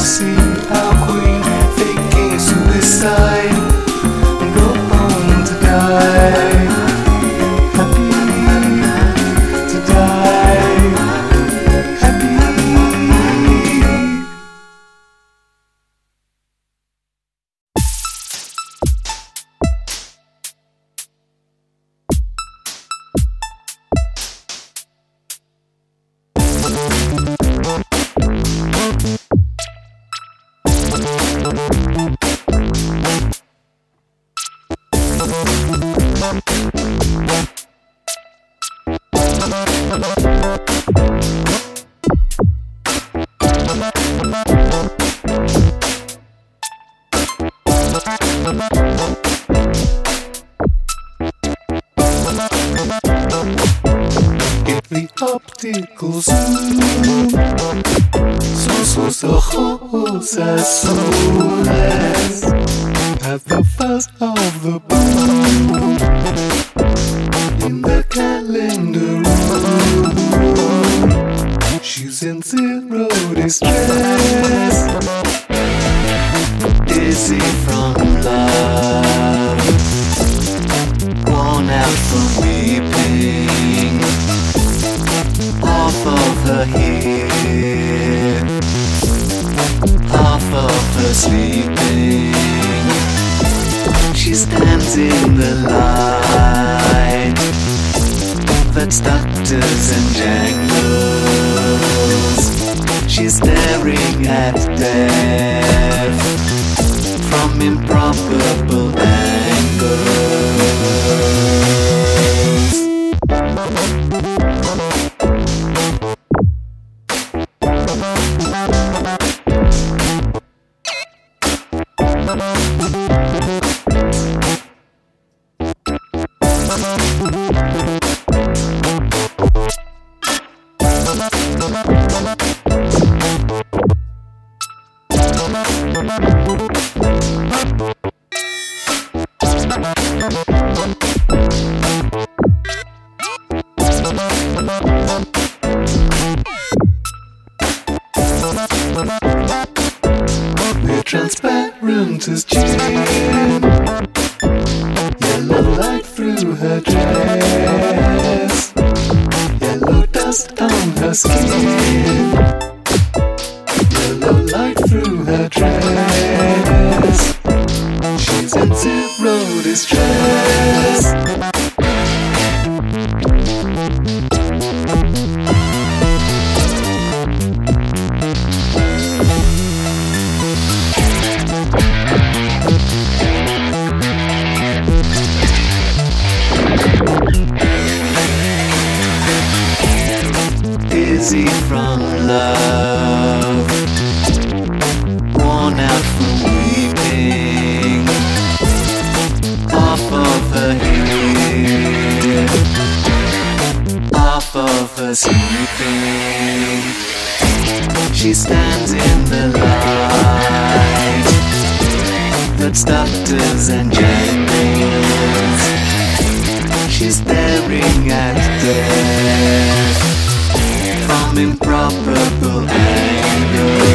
sim. are so nice At the first of the blue In the calendar She's in zero distress. Dizzy from love Worn out from weeping. Off of her heels. sleeping. She stands in the light that stutters and jangles. She's staring at death from improbable. the sleeping. She stands in the light that's doctors and jailers. She's staring at death from improbable angles.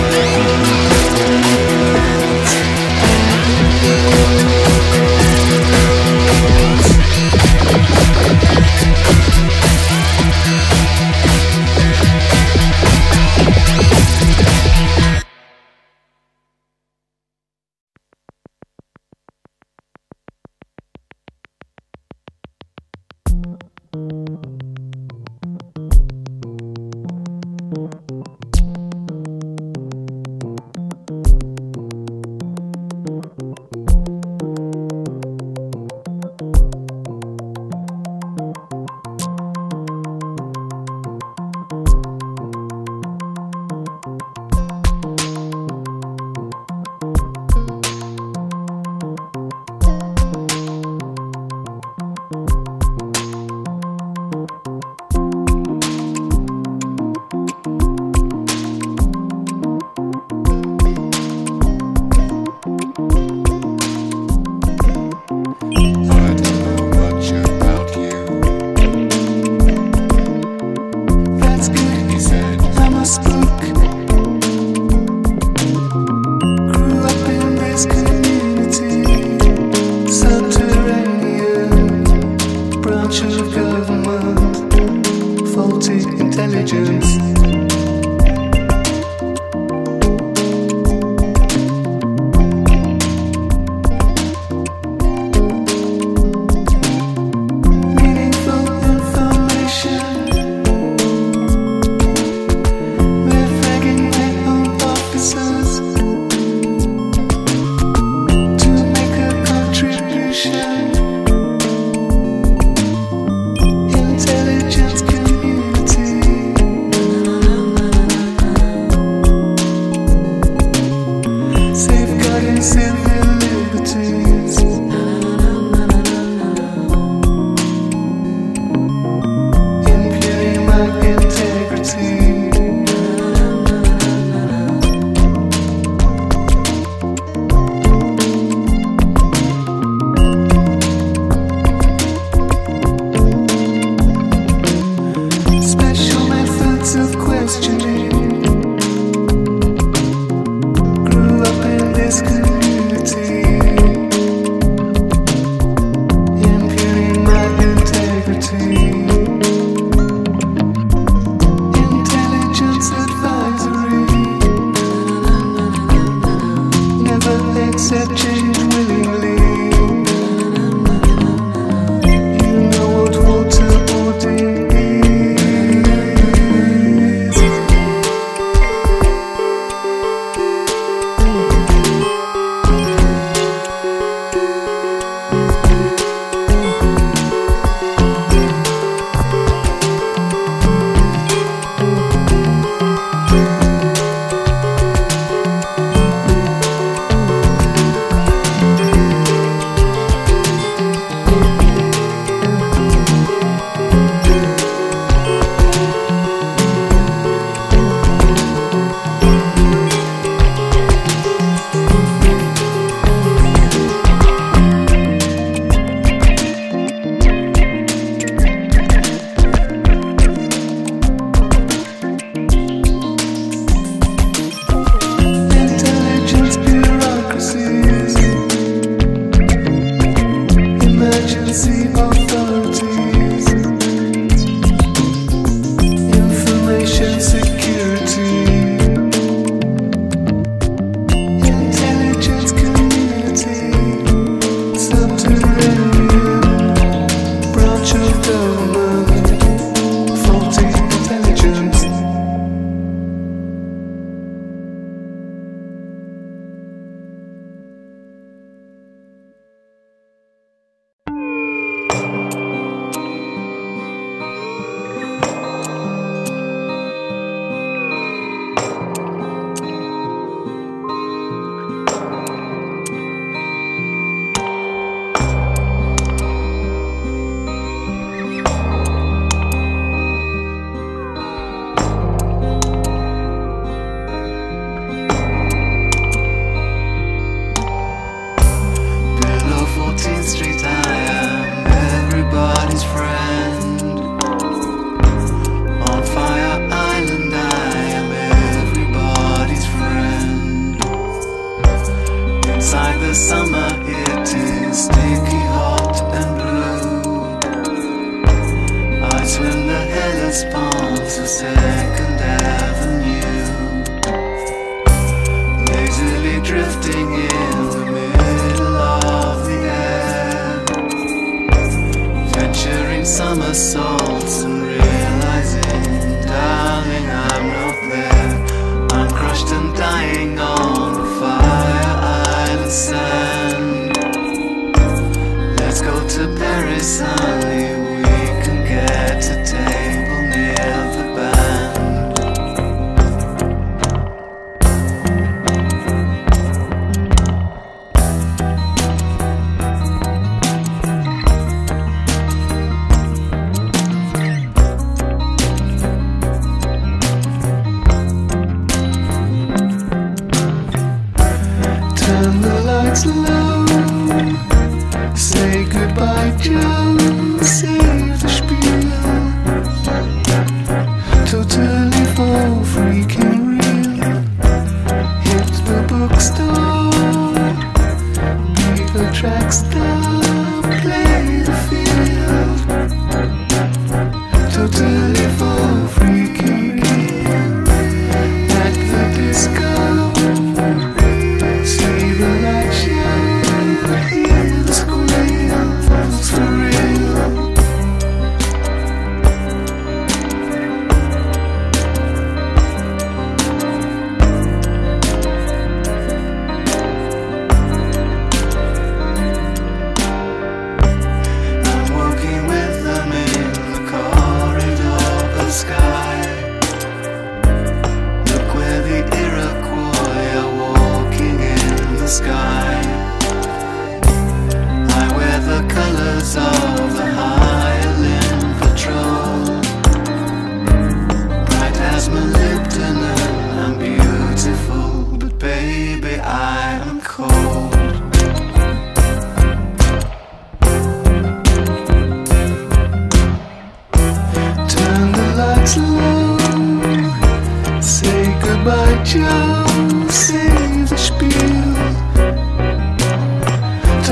Totally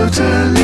Totally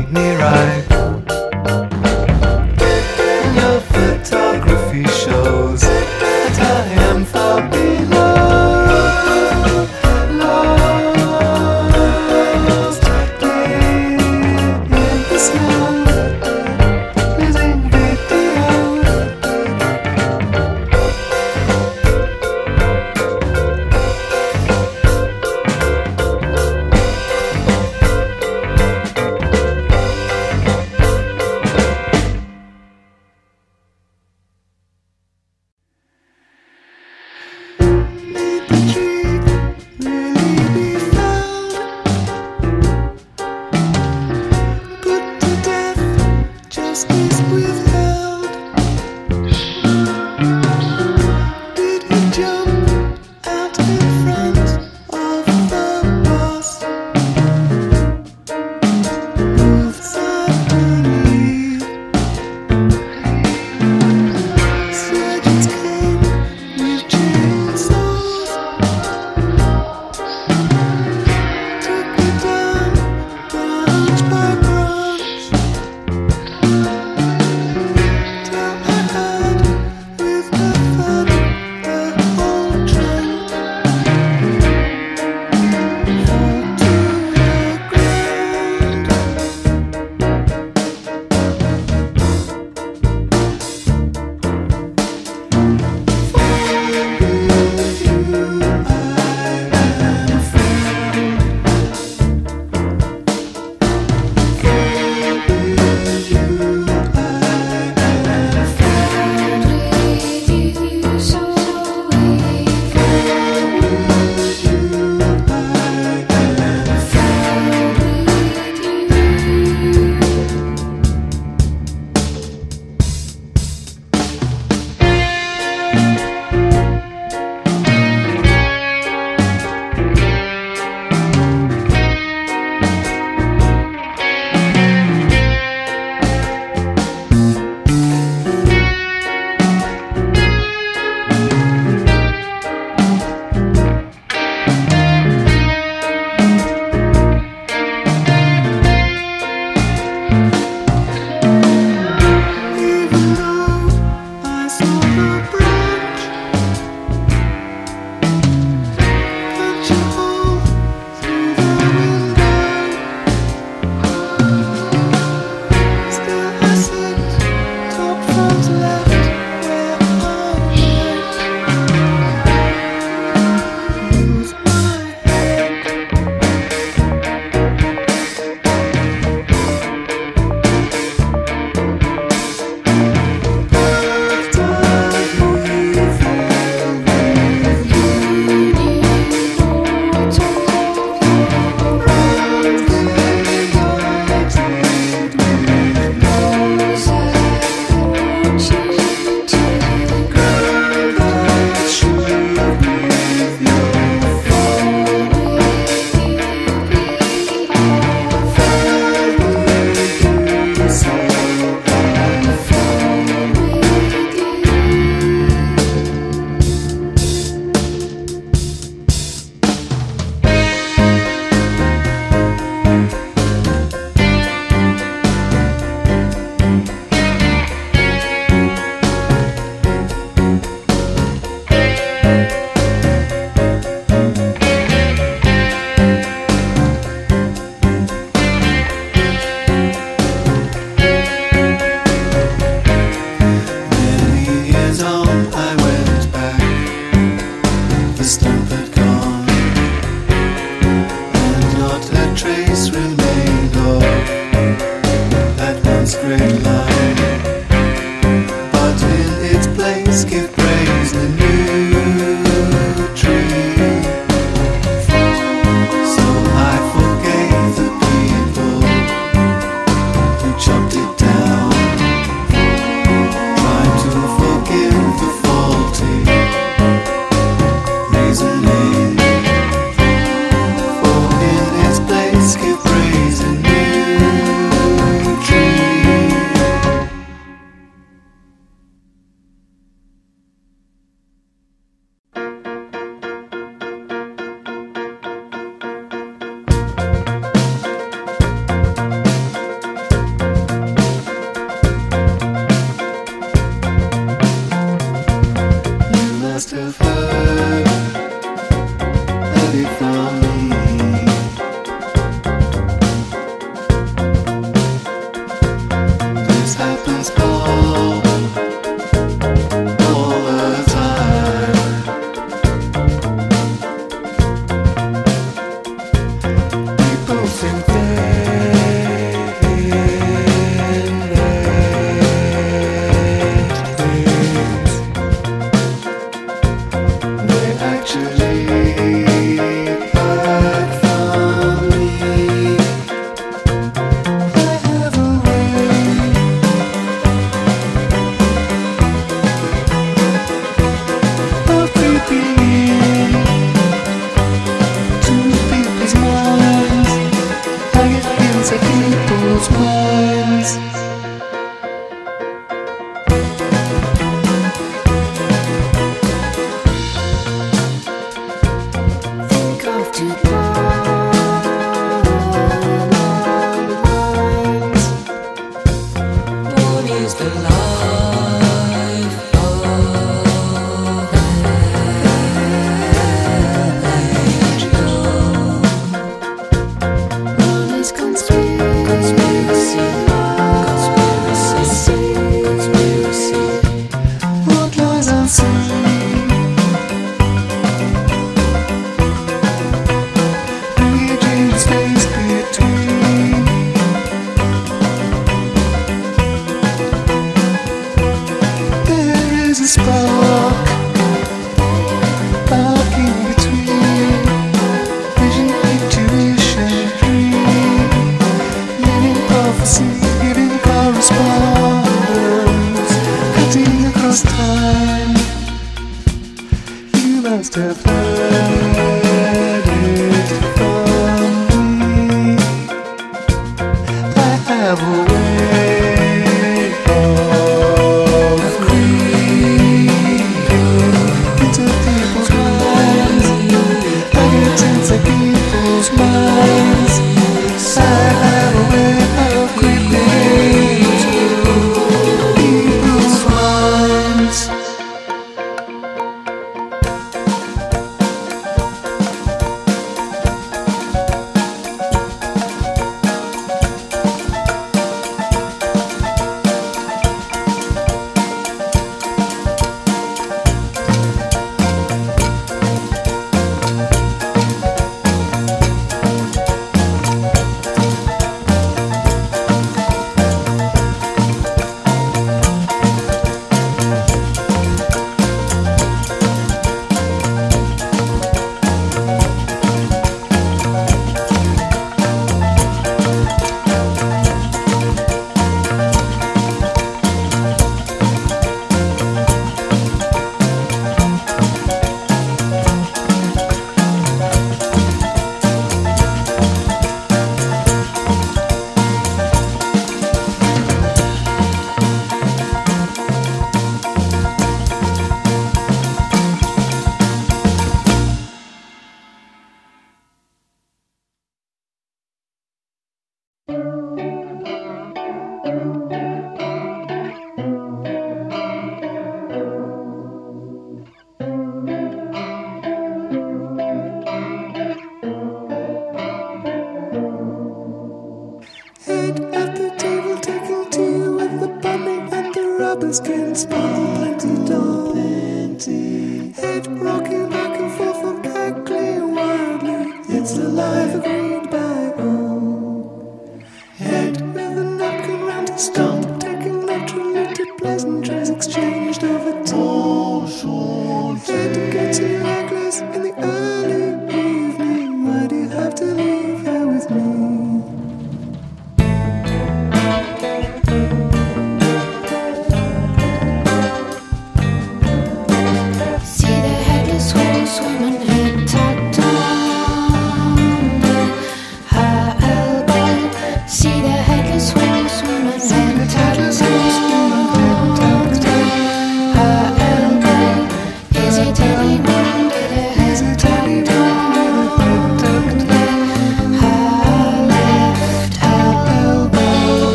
me right.